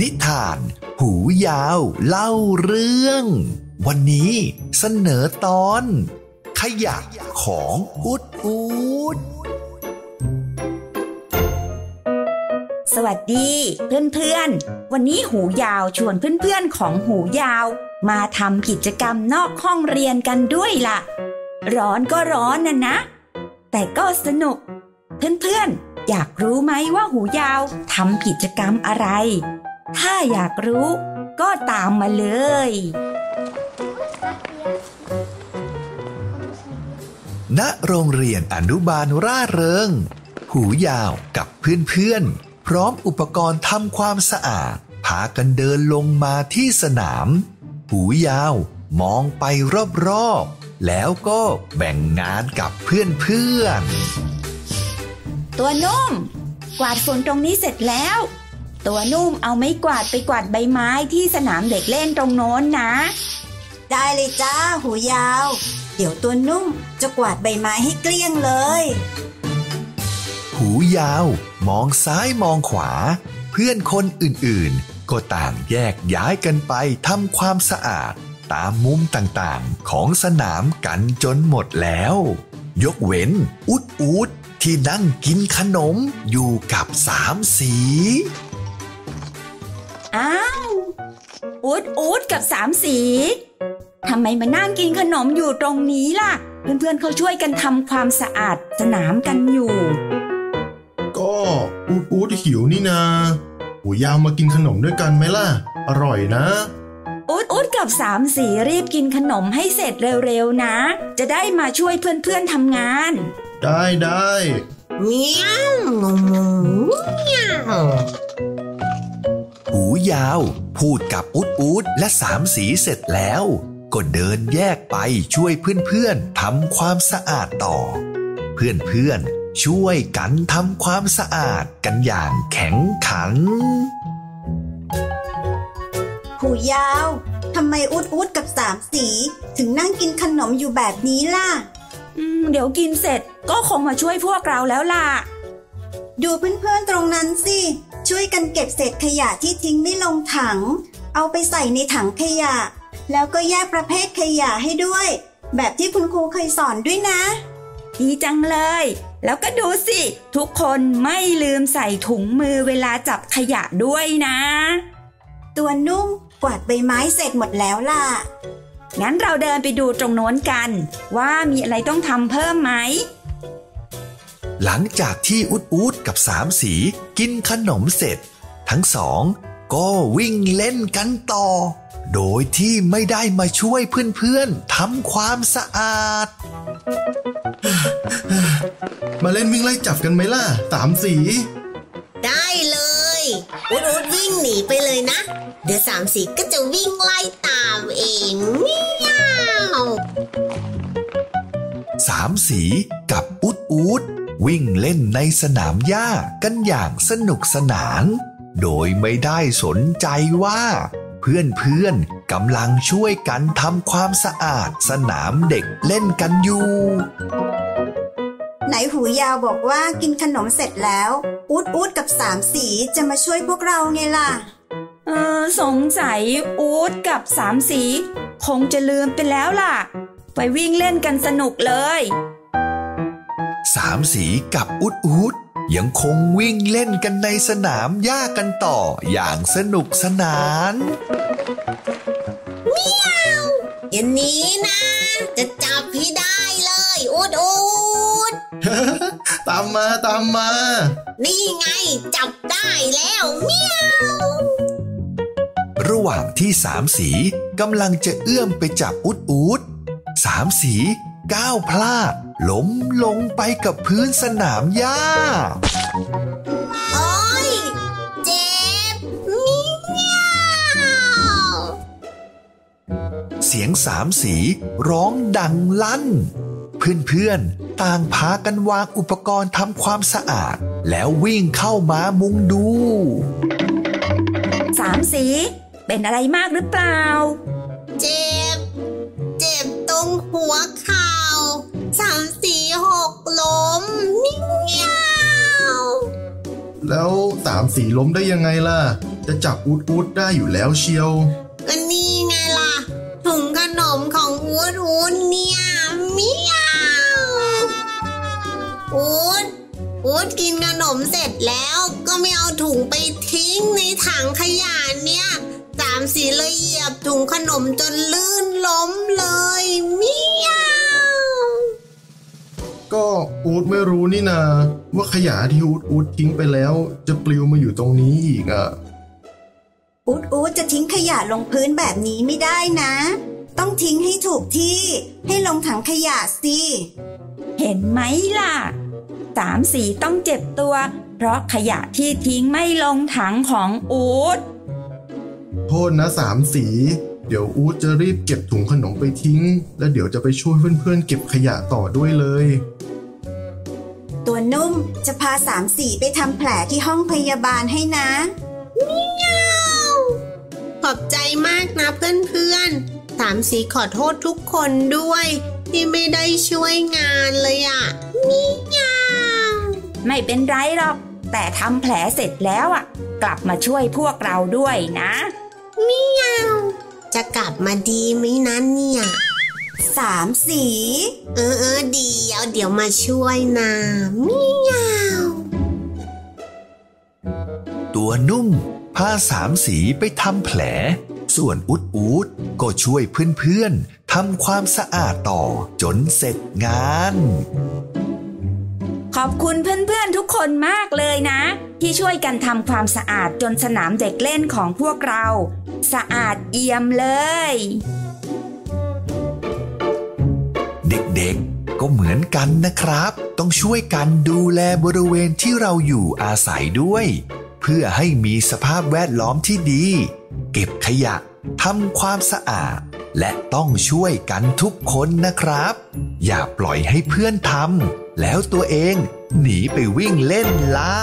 นิทาน หูยาวเล่าเรื่อง วันนี้เสนอตอน ขยะของอุดอูดสวัสดีเพื่อนๆ วันนี้หูยาวชวนเพื่อนๆของหูยาว มาทำกิจกรรมนอกห้องเรียนกันด้วยล่ะ ร้อนก็ร้อนนะนะ แต่ก็สนุก เพื่อนๆ อยากรู้ไหมว่าหูยาวทำกิจกรรมอะไร ถ้าอยากรู้ ก็ตามมาเลย ณ โรงเรียนอนุบาลร่าเริง หูยาวกับเพื่อนๆ พร้อมอุปกรณ์ทำความสะอาด พากันเดินลงมาที่สนาม หูยาวมองไปรอบๆ แล้วก็แบ่งงานกับเพื่อนๆ ตัวนุ่ม กวาดฝุ่นตรงนี้เสร็จแล้ว ตัวนุ่มเอาไม้กวาดไปกวาดใบไม้ที่สนามเด็กเล่นตรงโน้นนะ ได้เลยจ้าหูยาว เดี๋ยวตัวนุ่มจะกวาดใบไม้ให้เกลี้ยงเลย หูยาว มองซ้ายมองขวา เพื่อนคนอื่นๆ ก็ต่างแยกย้ายกันไปทำความสะอาด ตามมุมต่างๆ ของสนามกันจนหมดแล้ว ยกเว้นอุดอูดที่นั่งกินขนมอยู่กับสามสี อ้าวอูดอูดกับสามสีทำไมมานั่งกินขนมอยู่ตรงนี้ล่ะ เพื่อนๆเขาช่วยกันทำความสะอาดสนามกันอยู่ ก็อูดอูดหิวนี่นาหูยาวมากินขนมด้วยกันไหมล่ะ อร่อยนะอูดอูดกับสามสีรีบกินขนมให้เสร็จเร็วๆนะ จะได้มาช่วยเพื่อนๆทำงาน ได้ได้เมียวงงเมียว หูยาว พูดกับอุดอูดและสามสีเสร็จแล้ว ก็เดินแยกไปช่วยเพื่อนๆทำความสะอาดต่อ เพื่อนๆช่วยกันทำความสะอาดกันอย่างแข็งขัน หูยาวทำไมอุดอุดกับสามสี ถึงนั่งกินขนมอยู่แบบนี้ล่ะ อืม เดี๋ยวกินเสร็จก็คงมาช่วยพวกเราแล้วล่ะ ดูเพื่อนๆตรงนั้นสิ ช่วยกันเก็บเศษขยะที่ทิ้งไม่ลงถัง เอาไปใส่ในถังขยะ แล้วก็แยกประเภทขยะให้ด้วย แบบที่คุณครูเคยสอนด้วยนะ ดีจังเลย แล้วก็ดูสิ ทุกคนไม่ลืมใส่ถุงมือเวลาจับขยะด้วยนะ ตัวนุ่มกวาดใบไม้เสร็จหมดแล้วล่ะ งั้นเราเดินไปดูตรงโน้นกัน ว่ามีอะไรต้องทำเพิ่มไหม หลังจากที่อุดอูดกับสามสีกินขนมเสร็จ ทั้งสองก็วิ่งเล่นกันต่อ โดยที่ไม่ได้มาช่วยเพื่อนๆทำความสะอาด มาเล่นวิ่งไล่จับกันไหมล่ะสามสี ได้เลยอุดอุดวิ่งหนีไปเลยนะ เดี๋ยวสามสีก็จะวิ่งไล่ตามเองเมียวสามสีกับอุดอูด วิ่งเล่นในสนามหญ้ากันอย่างสนุกสนาน โดยไม่ได้สนใจว่า เพื่อนๆกำลังช่วยกันทำความสะอาดสนามเด็กเล่นกันอยู่ไหนหูยาวบอกว่ากินขนมเสร็จแล้วอุดอุดกับสามสีจะมาช่วยพวกเราไงล่ะ เออสงสัยอูดกับสามสี คงจะลืมไปแล้วล่ะ ไปวิ่งเล่นกันสนุกเลย สามสีกับอุดอูดยังคงวิ่งเล่นกันในสนามหญ้ากันต่ออย่างสนุกสนานอย่าหนี้นะ จะจับให้ได้เลย อุดอุดตามมาตามมา นี่ไงจับได้แล้วเมียวระหว่างที่สามสีกำลังจะเอื้อมไปจับอุดอูดสามสีก้าวพลาด ล้มลงไปกับพื้นสนามหญ้า โอ้ยเจ็บเมียวเสียงสามสีร้องดังลั่น เพื่อนๆ ต่างพากันวางอุปกรณ์ทำความสะอาด แล้ววิ่งเข้ามามุงดู สามสี เป็นอะไรมากหรือเปล่า แล้วสามสีล้มได้ยังไงล่ะ จะจับอูดอูดได้อยู่แล้วเชียวก็นี่ไงล่ะ ถุงขนมของอูดอูดเนี่ยมียวอูดอูดกินขนมเสร็จแล้วก็ไม่เอาถุงไปทิ้งในถังขยะเนี่ยสามสีเลยเหยียบถุงขนมจนลื่นล้มเลยเมียว ก็อูดไม่รู้นี่นาว่าขยะที่อูดอูดทิ้งไปแล้ว จะปลิวมาอยู่ตรงนี้อีกอะอูดอูดจะทิ้งขยะลงพื้นแบบนี้ไม่ได้นะ ต้องทิ้งให้ถูกที่ ให้ลงถังขยะสิเห็นไหมล่ะสามสีต้องเจ็บตัว เพราะขยะที่ทิ้งไม่ลงถังของอูดโทษนะสามสี เดี๋ยวอูดจะรีบเก็บถุงขนมไปทิ้ง แล้วเดี๋ยวจะไปช่วยเพื่อนๆเก็บขยะต่อด้วยเลย ตัวนุ่ม จะพาสามสีไปทำแผลที่ห้องพยาบาลให้นะขอบใจมากนะเพื่อนๆสามสีขอโทษทุกคนด้วย ที่ไม่ได้ช่วยงานเลยอะมิยาวไม่เป็นไรหรอก แต่ทำแผลเสร็จแล้วอะกลับมาช่วยพวกเราด้วยนะมิยาวจะกลับมาดีไหมนั้นเนี่ย สามสี เออเออเดียวเดี๋ยวมาช่วยนะมิยาวตัวนุ่มพาสามสีไปทำแผล ส่วนอุดอูดก็ช่วยเพื่อนๆทำความสะอาดต่อจนเสร็จงาน ขอบคุณเพื่อนๆทุกคนมากเลยนะ ที่ช่วยกันทำความสะอาดจนสนามเด็กเล่นของพวกเรา สะอาดเอี่ยมเลย เด็กๆ ก็เหมือนกันนะครับ ต้องช่วยกันดูแลบริเวณที่เราอยู่อาศัยด้วย เพื่อให้มีสภาพแวดล้อมที่ดี เก็บขยะทำความสะอาด และต้องช่วยกันทุกคนนะครับ อย่าปล่อยให้เพื่อนทำแล้วตัวเองหนีไปวิ่งเล่นล่ะ